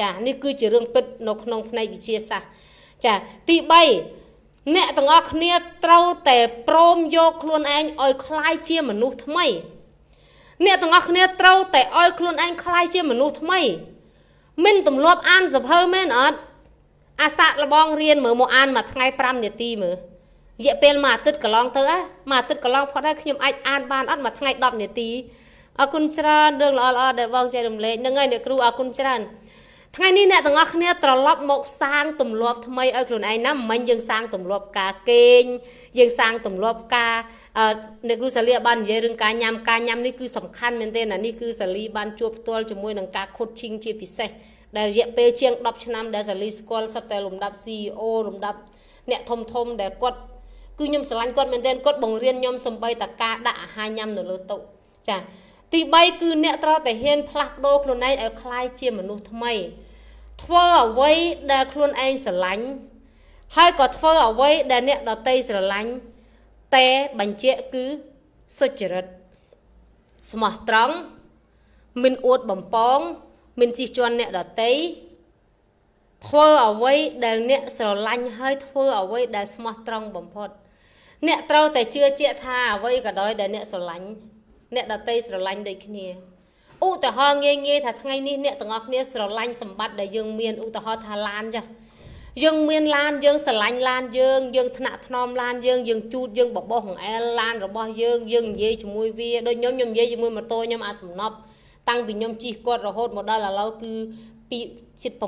ចានេះគឺជារឿងពិតនៅក្នុងផ្នែកវិទ្យាសាស្ត្រចាទី3អ្នកទាំងអស់គ្នាត្រូវតែព្រមយកខ្លួនឯងឲ្យคล้ายជាមនុស្សថ្មីអ្នកទាំងអស់គ្នាត្រូវតែឲ្យខ្លួនឯងคล้ายជាមនុស្សថ្មី មិនទម្លាប់អានសភៅមែនអត់អាសាក់លបងរៀនមើលមកអានមួយថ្ងៃ5នាទីមើលរយៈពេលមួយអាទិត្យកន្លងទៅហ៎មួយអាទិត្យកន្លងផុតហើយខ្ញុំអាចអានបានអត់មួយថ្ងៃ10នាទីអរគុណច្រើនរឿងល្អល្អដែលបងចែករំលែកហ្នឹងហើយអ្នកគ្រូអរគុណច្រើន ថ្ងៃនេះអ្នកទាំងអស់គ្នាត្រឡប់មកសាងទម្លាប់ថ្មីឲ្យខ្លួនឯងណាមិនមែនយើងសាងទម្លាប់ការគេងយើងសាងទម្លាប់ការអ្នកគ្រូសាលីបាននិយាយរឿងការញ៉ាំការញ៉ាំនេះគឺសំខាន់មែនទែនណានេះគឺសាលីបានជួបផ្ទាល់ជាមួយនឹងការខុតឈិងជាពិសេសដែលរយៈពេលជាង10ឆ្នាំដែលសាលីស្គាល់សិតតែលំដាប់ CEO លំដាប់អ្នកធំធំដែលគាត់គឺខ្ញុំស្រឡាញ់គាត់មែនទែនគាត់បង្រៀនខ្ញុំសំបីតការដាក់អាហារញ៉ាំនៅលើតុចា ទី3គឺអ្នកត្រូវតែហ៊ានផ្លាស់ប្ដូរខ្លួនឯងឲ្យคล้ายជាមនុស្សថ្មីធ្វើអ្វីដែលខ្លួនឯងស្រឡាញ់ហើយក៏ធ្វើអ្វីដែលអ្នកដតីស្រឡាញ់តែបញ្ជាក់គឺសុចរិតស្មោះត្រង់មិនអួតបំពងមិនជិះជាន់អ្នកដតីធ្វើអ្វីដែលអ្នកស្រឡាញ់ហើយធ្វើអ្វីដែលស្មោះត្រង់បំផុតអ្នកត្រូវតែជឿជាក់ថាអ្វីក៏ដោយដែលអ្នកស្រឡាញ់ អ្នកដតីស្រឡាញ់ដូចគ្នាឧទាហរណ៍ងាយងាយថាថ្ងៃនេះអ្នកទាំងអស់គ្នាស្រឡាញ់សម្បត្តិដែលយើងមានឧទាហរណ៍ថាឡានចាស់យើងមានឡានយើងស្រឡាញ់ឡានយើងយើងថ្នាក់ថ្នមឡានយើងយើងជូតយើងបបោះអង្អែលឡានរបស់យើងយើងនិយាយជាមួយវាដូចខ្ញុំខ្ញុំនិយាយជាមួយម៉ូតូខ្ញុំអាសំណប់តាំងពីខ្ញុំជិះគាត់រហូតមកដល់ឥឡូវគឺពីជិត2012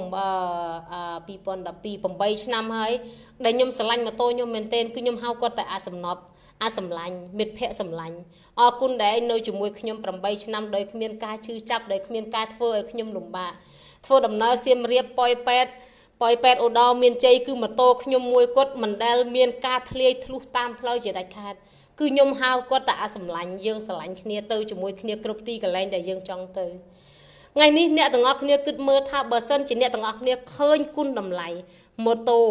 8ឆ្នាំហើយដែលខ្ញុំស្រឡាញ់ម៉ូតូខ្ញុំមែនទែនគឺខ្ញុំហៅគាត់តែអាសំណប់ អាសម្លាញ់មិត្តភ័ក្តិសម្លាញ់អរគុណដែលនៅជាមួយខ្ញុំ8ឆ្នាំដោយគ្មានការឈឺចាប់ដោយគ្មានការធ្វើឲ្យខ្ញុំលំបាកធ្វើដំណើរសៀមរាបប៉ោយប៉ែតប៉ោយប៉ែតអូដោមានជ័យគឺម៉ូតូខ្ញុំមួយគាត់មិនដែលមានការធ្លាយធ្លុះតាមផ្លូវជាដាច់ខាតគឺខ្ញុំហៅគាត់តែអាសម្លាញ់យើងស្រឡាញ់គ្នាទៅជាមួយគ្នាគ្រប់ទីកន្លែងដែលយើងចង់ទៅថ្ងៃនេះអ្នកទាំងអស់គ្នាគិតមើលថាបើសិនជាអ្នកទាំងអស់គ្នាឃើញគុណតម្លៃ ម៉ូតូ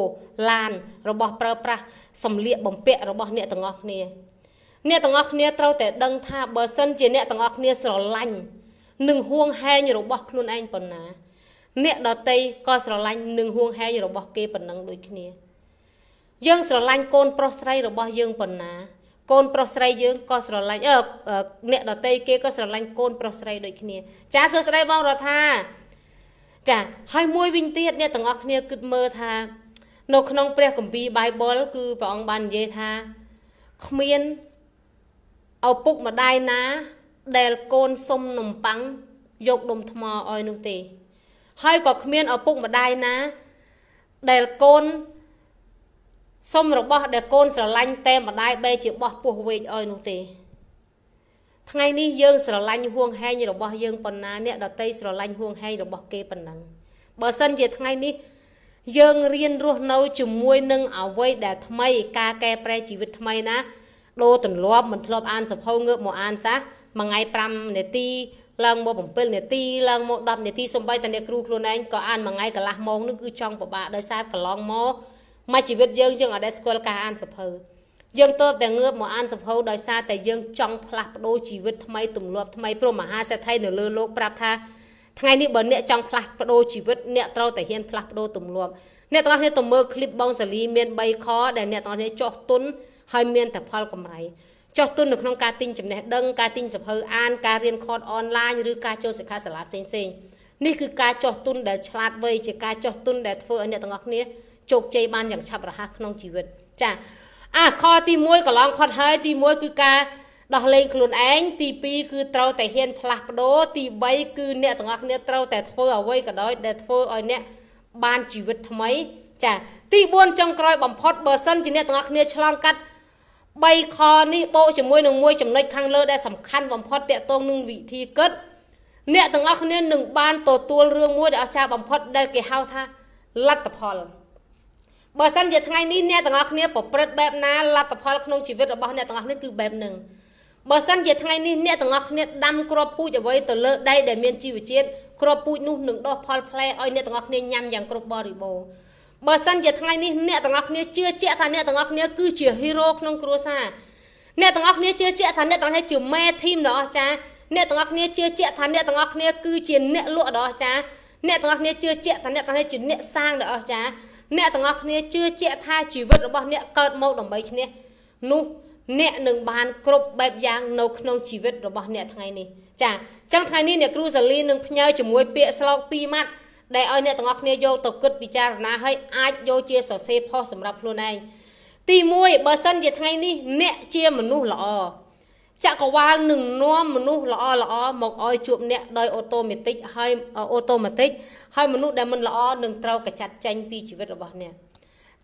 ឡាន របស់ប្រើប្រាស់សម្លៀកបំពាក់របស់អ្នកទាំងអស់គ្នាអ្នកទាំងអស់គ្នាត្រូវតែដឹងថាបើសិនជាអ្នកទាំងអស់គ្នាស្រឡាញ់នឹងហួងហែងរបស់ខ្លួនឯងប៉ុណ្ណា អ្នកដតីក៏ស្រឡាញ់នឹងហួងហែងរបស់គេប៉ុណ្ណឹងដូចគ្នា យើងស្រឡាញ់កូនប្រុសស្រីរបស់យើងប៉ុណ្ណាកូនប្រុសស្រីយើងក៏ស្រឡាញ់អឺអ្នកដតីគេក៏ស្រឡាញ់កូនប្រុសស្រីដូចគ្នា ចាសួស្តីបងរដ្ឋា ចាហើយមួយវិញទៀតអ្នកទាំងអស់គ្នាគិតមើលថា នៅក្នុងព្រះគម្ពីរ Bible គឺព្រះអង្គបាននិយាយថាគ្មានឪពុកម្ដាយណា ដែលកូនសុំនំប៉័ងយកដុំថ្មឲ្យនោះទេ ហើយក៏គ្មានឪពុកម្ដាយណា ដែលកូនសុំរបស់ដែលកូនស្រឡាញ់តែម្ដាយបែជាបោះពោះវែកឲ្យនោះទេ ថ្ងៃនេះយើងស្រឡាញ់ហួងហែងរបស់យើងប៉ុណ្ណាអ្នកដតីស្រឡាញ់ហួងហែងរបស់គេប៉ុណ្ណឹងបើសិនជាថ្ងៃនេះយើងរៀនរស់នៅជាមួយនឹងអ្វីដែលថ្មីការកែប្រែជីវិតថ្មីណាដូរទម្លាប់មិនធ្លាប់អានសភៅងើបមកអានសះមួយថ្ងៃ5នាទីឡើងមក7នាទីឡើងមក10នាទីសំបីតអ្នកគ្រូខ្លួនឯងក៏អានមួយថ្ងៃកន្លះម៉ោងនោះគឺចង់ពិបាកដោយសារកន្លងមកមកជីវិតយើងយើងអត់ដែលស្គាល់ការអានសភៅ យើងទៅតែងើបមកអានសភៅដោយសារតែយើងចង់ផ្លាស់ប្ដូរជីវិតថ្មីទម្លាប់ថ្មីព្រមមហាសេដ្ឋីនៅលើលោកប្រាប់ថាថ្ងៃនេះបើអ្នកចង់ផ្លាស់ប្ដូរជីវិតអ្នកត្រូវតែហ៊ានផ្លាស់ប្ដូរទម្លាប់អ្នកទាំងអស់គ្នាទៅមើលឃ្លីបបងសាលីមាន3ខដែលអ្នកទាំងអស់គ្នាចោះទុនហើយមានតែផលកម្រៃចោះទុននៅក្នុងការទិញចំណេះដឹងការទិញសភៅអានការរៀនខតអនឡាញឬការចូលសិក្ខាសាលាផ្សេងៗនេះគឺការចោះទុនដែលឆ្លាតវៃជាការចោះទុនដែលធ្វើឲ្យអ្នកទាំងអស់គ្នាជោគជ័យបានយ៉ាងឆាប់រហ័សក្នុងជីវិតចា៎ អាខទី1កន្លងផុតហើយទី1គឺការដោះលែងខ្លួនឯងទី2គឺត្រូវតែហ៊ានផ្លាស់ប្ដូរទី3គឺអ្នកទាំងអស់គ្នាត្រូវតែធ្វើអ្វីក៏ដោយដែលធ្វើឲ្យអ្នកបានជីវិតថ្មីចាទី4ចុងក្រោយបំផុតបើសិនជាអ្នកទាំងអស់គ្នាឆ្លងកាត់3ខនេះបូកជាមួយនឹងមួយចំណុចខាងលើដែលសំខាន់បំផុតតកតងនឹងវិធីគិតអ្នកទាំងអស់គ្នានឹងបានទទួលរឿងមួយដែលអស្ចារ្យបំផុតដែលគេហៅថាលទ្ធផល បើសិនជាថ្ងៃនេះអ្នកទាំងអស់គ្នាប្រព្រឹត្តបែបណាលទ្ធផលក្នុងជីវិតរបស់អ្នកទាំងអស់គ្នាគឺបែបហ្នឹងបើសិនជាថ្ងៃនេះអ្នកទាំងអស់គ្នាដាំគ្រាប់ពូជអ្វីទៅលើដីដែលមានជីវជាតិគ្រាប់ពូជនោះនឹងដុះផលផ្លែឲ្យអ្នកទាំងអស់គ្នាញ៉ាំយ៉ាងគ្រប់បរិបូរណ៍បើសិនជាថ្ងៃនេះអ្នកទាំងអស់គ្នាជឿជាក់ថាអ្នកទាំងអស់គ្នាគឺជាហ៊ីរ៉ូក្នុងគ្រួសារអ្នកទាំងអស់គ្នាជឿជាក់ថាអ្នកទាំងអស់គ្នាជាមេធីមដ៏អស្ចារ្យអ្នកទាំងអស់គ្នាជឿជាក់ថាអ្នកទាំងអស់គ្នាគឺជាអ្នកលក់ដ៏អស្ចារ្យអ្នកទាំងអស់គ្នាជឿជាក់ថាអ្នកទាំងអស់គ្នាជាអ្នកសាងដ៏អស្ចារ្យ អ្នកទាំងអស់គ្នាជឿជាក់ថាជីវិតរបស់អ្នកកើតមកដើម្បីឈ្នះនោះអ្នកនឹងបានគ្រប់បែបយ៉ាងនៅក្នុងជីវិតរបស់អ្នកថ្ងៃនេះចាអញ្ចឹងថ្ងៃនេះអ្នកគ្រូសាលីនឹងផ្ញើជាមួយពាក្យស្លោកពីរម៉ាត់ដែលឲ្យអ្នកទាំងអស់គ្នាយកទៅគិតពិចារណាឲ្យអាចយកជាសរសេរផុសសម្រាប់ខ្លួនឯងទី1បើសិនជាថ្ងៃនេះអ្នកជាមនុស្សល្អចក្រវាលនឹងនាំមនុស្សល្អល្អមកឲ្យជួបអ្នកដោយអូតូម៉ាទិកហើយអូតូម៉ាទិក ហើយមនុស្សដែលមិនល្អនឹងត្រូវកចាត់ចេញពីជីវិតរបស់អ្នក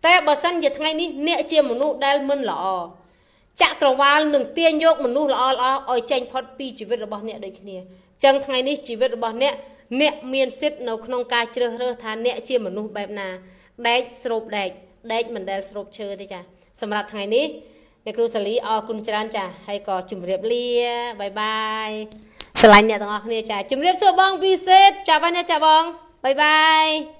តែបើសិនជាថ្ងៃនេះអ្នកជាមនុស្សដែលមិនល្អចក្រវាលនឹងទាញយកមនុស្សល្អល្អឲ្យចេញផុតពីជីវិតរបស់អ្នកដូចគ្នាអញ្ចឹងថ្ងៃនេះជីវិតរបស់អ្នកអ្នកមានសិទ្ធិនៅក្នុងការជ្រើសរើសថាអ្នកជាមនុស្សបែបណាដែកស្រូបដែកដែកមិនដែលស្រូបឈើទេចាសម្រាប់ថ្ងៃនេះអ្នកគ្រូសាលីអរគុណច្រើនចាហើយក៏ជម្រាបលាបាយបាយស្រឡាញ់អ្នកទាំងអស់គ្នាចាជម្រាបសួរបងពិសេសចាបាយណាចាបង បាយបាយ